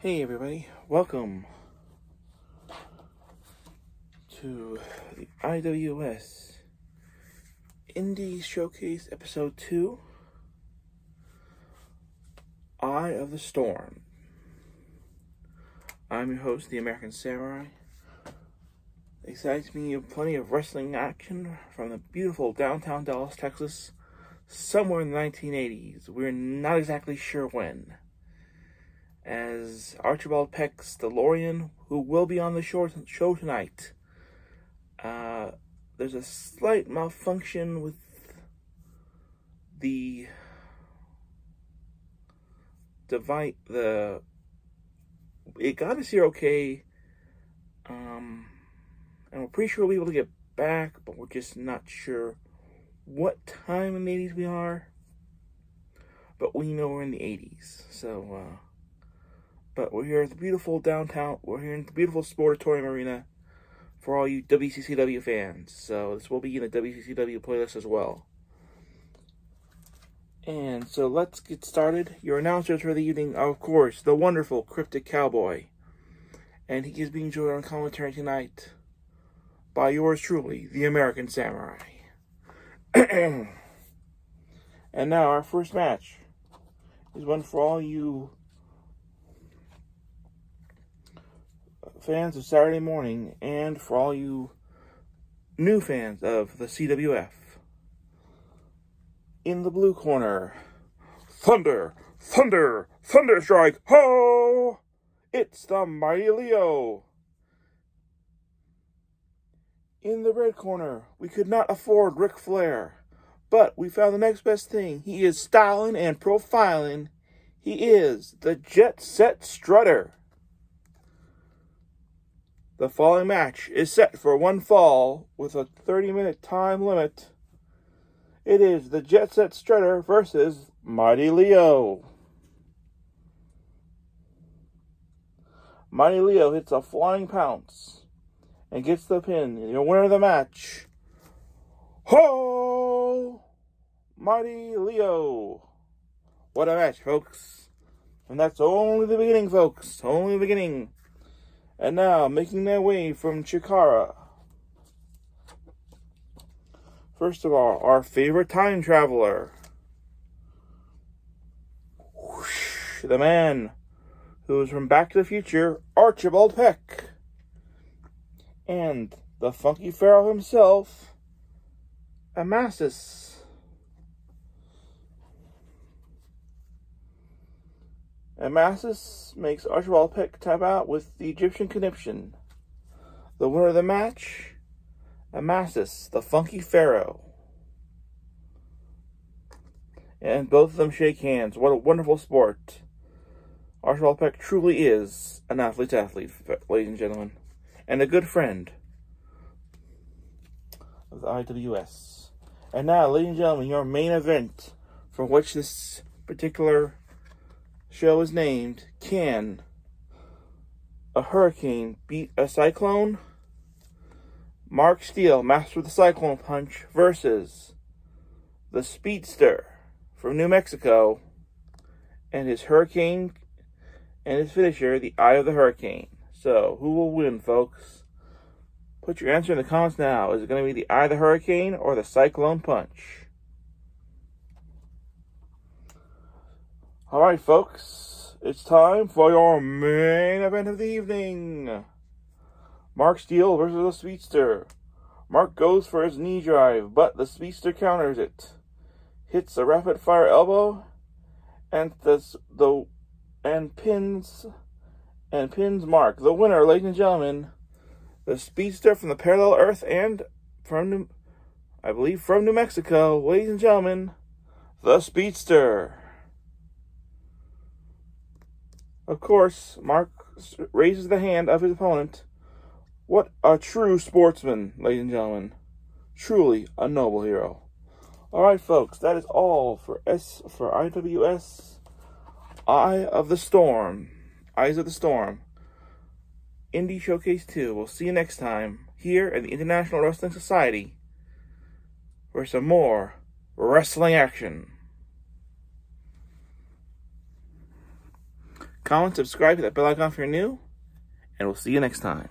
Hey everybody, welcome to the IWS Indie Showcase Episode 2 Eye of the Storm. I'm your host, the American Samurai. Excited to bring plenty of wrestling action from the beautiful downtown Dallas, Texas, somewhere in the 1980s. We're not exactly sure when as Archibald Peck's DeLorean, who will be on the show, show tonight. Uh, there's a slight malfunction with the device. The it got us here okay, um, and we're pretty sure we'll be able to get back, but we're just not sure what time in the 80s we are. But we know we're in the 80s, so. Uh, but we're here at the beautiful downtown, we're here in the beautiful Sportatorium Arena for all you WCCW fans. So this will be in the WCCW playlist as well. And so let's get started. Your announcers for the evening of course, the wonderful Cryptic Cowboy. And he is being joined on commentary tonight by yours truly, the American Samurai. and now our first match is one for all you fans of Saturday morning and for all you new fans of the CWF. In the blue corner, Thunder, Thunder, Thunder Strike, ho! It's the Mighty Leo. In the red corner, we could not afford Ric Flair, but we found the next best thing. He is styling and profiling. He is the Jet Set Strutter. The following match is set for one fall with a 30 minute time limit. It is the Jet Set Strutter versus Mighty Leo. Mighty Leo hits a flying pounce and gets the pin. The winner of the match. Ho! Mighty Leo. What a match, folks. And that's only the beginning, folks. Only the beginning. And now, making their way from Chikara. First of all, our favorite time traveler. Whoosh, the man who is from Back to the Future, Archibald Peck. And the Funky Pharaoh himself, Amasis. Amasis makes Archibald Peck tap out with the Egyptian conniption. The winner of the match, Amasis, the Funky Pharaoh. And both of them shake hands. What a wonderful sport. Archibald Peck truly is an athlete's athlete, ladies and gentlemen. And a good friend of the IWS. And now, ladies and gentlemen, your main event for which this particular show is named Can a Hurricane Beat a Cyclone? Mark Steele, Master of the Cyclone Punch, versus the Speedster from New Mexico and his Hurricane and his finisher, the Eye of the Hurricane. So, who will win, folks? Put your answer in the comments now. Is it going to be the Eye of the Hurricane or the Cyclone Punch? All right, folks, it's time for your main event of the evening. Mark Steele versus the Speedster. Mark goes for his knee drive, but the Speedster counters it, hits a rapid fire elbow, and the the and pins and pins Mark. The winner, ladies and gentlemen, the Speedster from the parallel Earth and from New, I believe from New Mexico, ladies and gentlemen, the Speedster. Of course, Mark raises the hand of his opponent. What a true sportsman, ladies and gentlemen. Truly a noble hero. Alright, folks, that is all for S for IWS Eye of the Storm. Eyes of the Storm. Indie Showcase 2. We'll see you next time here at the International Wrestling Society for some more wrestling action. Comment, subscribe, hit that bell icon if you're new, and we'll see you next time.